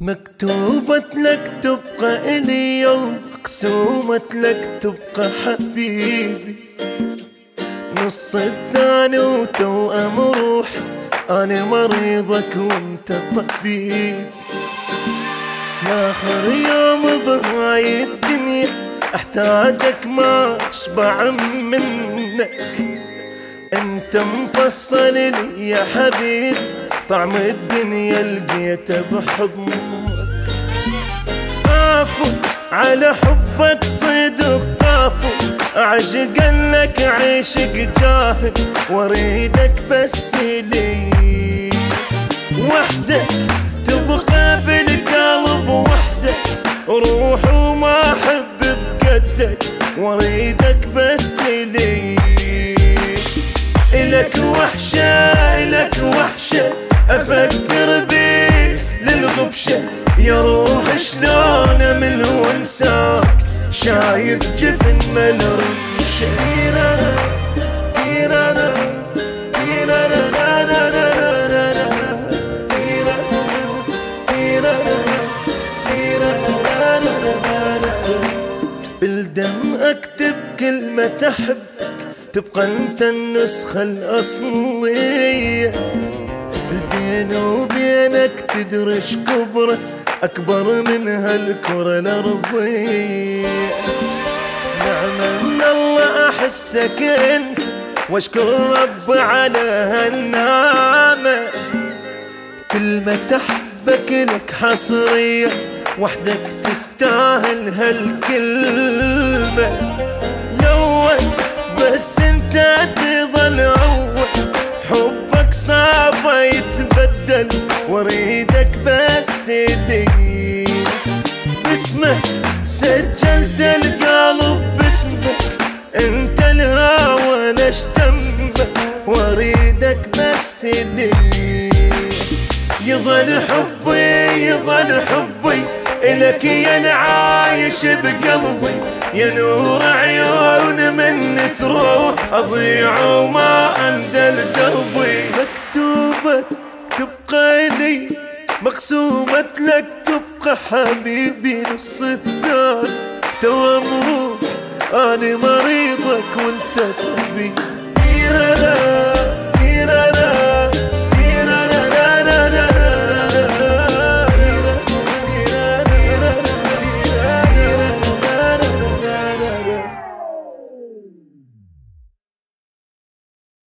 مكتوبة لك تبقى إلي يوم مقسومة لك تبقى حبيبي. نص الثاني وتوأم روحي أنا مريضك وأنت طبيب. لآخر يوم بهاي الدنيا أحتاجك ما أشبع منك. أنت مفصل لي يا حبيب طعم الدنيا لقيته بحضنك. عافو على حبك صدق طافو أعشق لك عيشك جاهل وأريدك بس لي. وحدك واريدك بس لي. إلك وحشة إلك وحشة. أفكر بيك للغبشة. يا روح شلون من وانساك؟ شايف جفن مل بالدم أكتب كلمة احبك تبقى أنت النسخة الأصلية. بيني وبينك تدرش كبرة أكبر من هالكرة الأرضية. نعم من الله أحسك أنت واشكر رب على هالنعمة كلمة احبك لك حصرية وحدك تستاهل هالكلمة. لو بس انت تظل اول حبك صعب يتبدل واريدك بس لي باسمك سجلت القلب باسمك انت الهوى نشتمك واريدك بس لي يظل حبي يظل حبي. إلك يا عايش بقلبي يا نور عيون من تروح. أضيع وما أندل دربي مكتوبة تبقى لي مقسومة لك تبقى حبيبي نص الثاني. توام روح أنا مريضك وانت طبيب